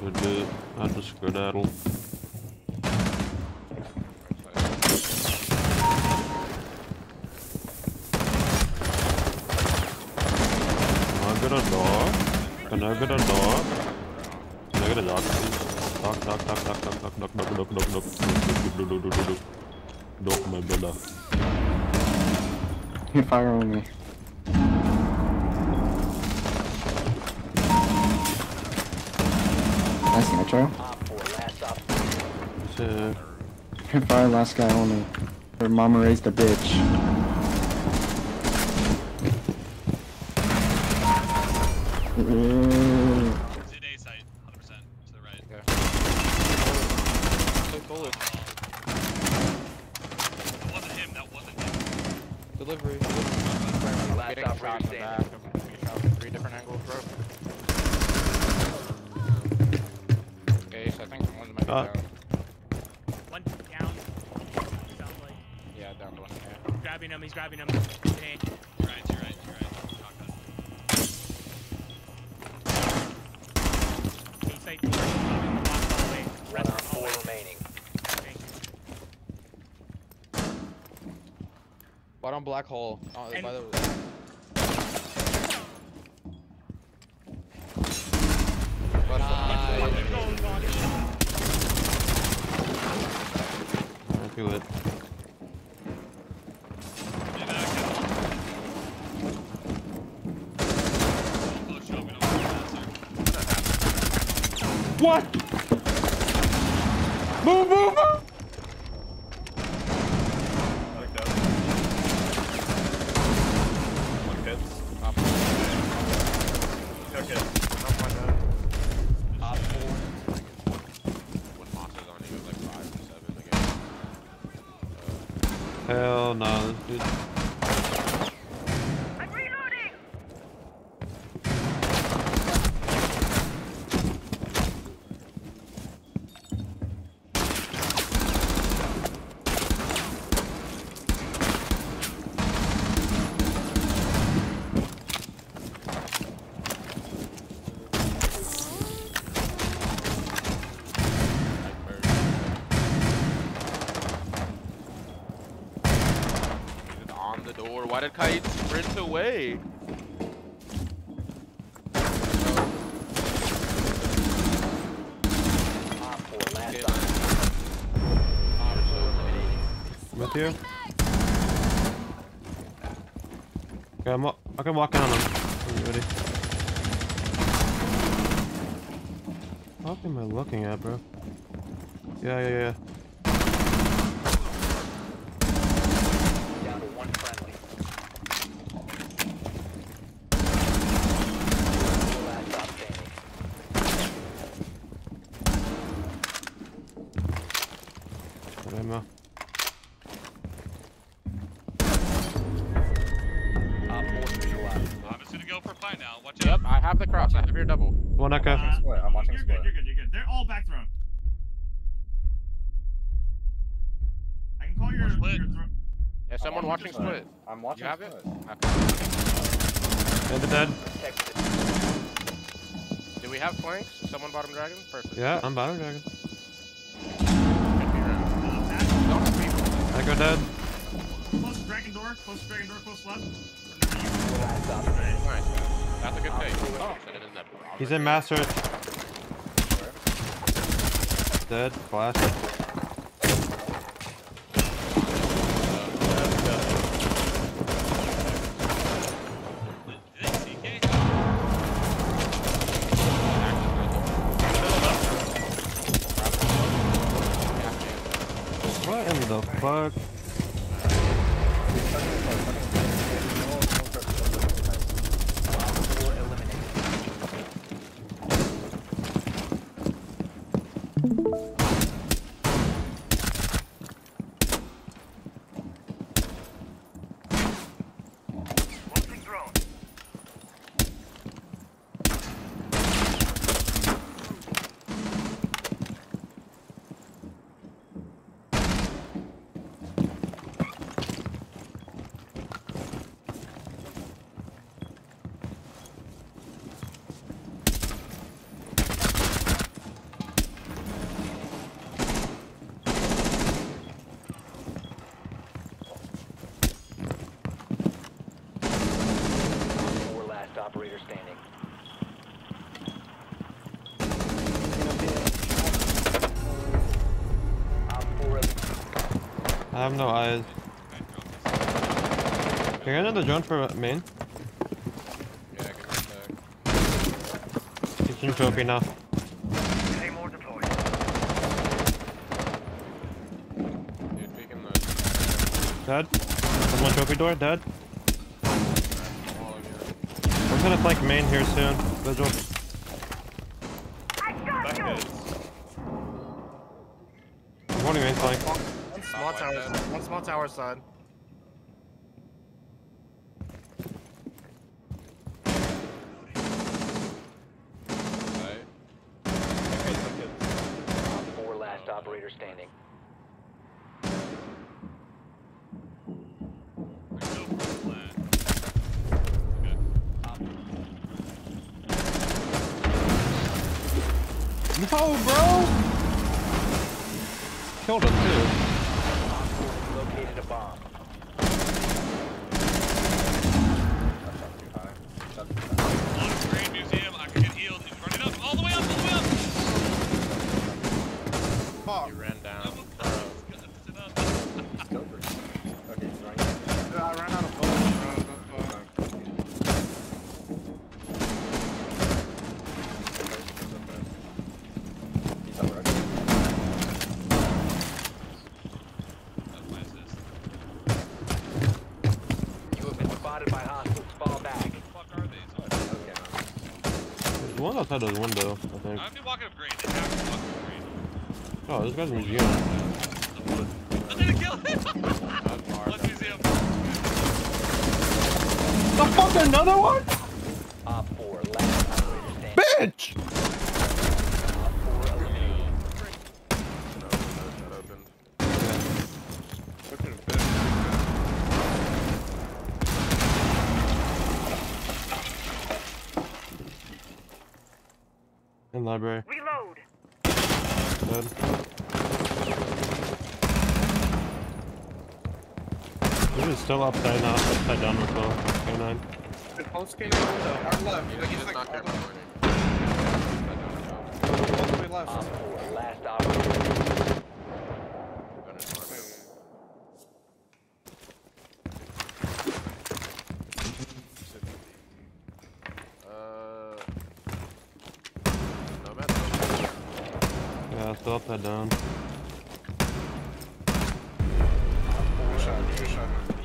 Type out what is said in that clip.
Good dude. I just skedaddle. Can I get a dog? Can I get a dog? Can I get a dog, please? Dog, dog, dog, dog, dog, dog, dog, dog, dog, dog, dog, dog, dog, dog, dog, dog, my brother. You fire on me. Nice nitro. Op 4, last op. Fire last guy only. Her mama raised a bitch. It's in A site, 100% to the right. Yeah. Take bullet. That wasn't him, that wasn't him. Delivery. Last Getting shot in the back. I'm getting shot from three different angles, bro. fuck. One down. Like. Yeah, down one. Yeah. Grabbing him, he's grabbing him. Black hole. Oh, by the way. to it. What? Move, move, move! Hell no, door. Why did Kite sprint away? Op 4, last Okay. op. Op 4 eliminated. With you? Okay, I'm, wa- I can walk in on him. Are you ready? What am I looking at, bro? Yeah, yeah, yeah. Down to one friendly. Last op standing. Good ammo. Op 4 neutralized. I'm just gonna go for a fight now. Watch Yep, out. I have the cross. I have your double. One echo. Uh, Split, I'm watching you're split. good, you're good, you're good. They're all back thrown. I can call your, split. your thro- Yeah, someone I'm watching split. I'm watching You have it? split. Okay. And dead. Do we have flanks? Someone bottom dragon? Perfect. Yeah, I'm bottom Dragon. Dead. Close to dragon door, close to dragon door, close left. last. Nice. That's a good take. Oh, shit, it is that. He's in Master. Dead. Flash. What in the fuck? Have no eyes. Okay, drop this. Can you get another drone for main? Yeah, I can check. Teaching trophy now. Dude, peeking the Dead. Someone trophy door, dead. We're gonna flank main here soon. Vigil. I'm holding main flank. One small tower. dead. One small tower side. Right. Op 4 last operator standing. There's no plan. Okay. No, bro! Killed him too. Op 4 has located a bomb. On Grand Museum, I can get healed. He's running up, all the way up, all the way up. You ran down. Up, up, up. Sit up. I ran out of bullets. bro. That's my assist. You have been spotted by hostiles. Fall back. What the fuck are they? There's one outside of the window, I think. I'm walking up green. They have to walk up green. Oh, this guy's museum. I didn't kill him. Not. Let's museum. The fuck, another one? Op 4 last operator standing. Bitch! Op 4 eliminated. No, that opened. In library. Reload. Dead. This is still upside down, upside down with the K9. Post came in window. Our left. He Like, he's like knocked all the all the way left. Last operator I thought that down. Schade.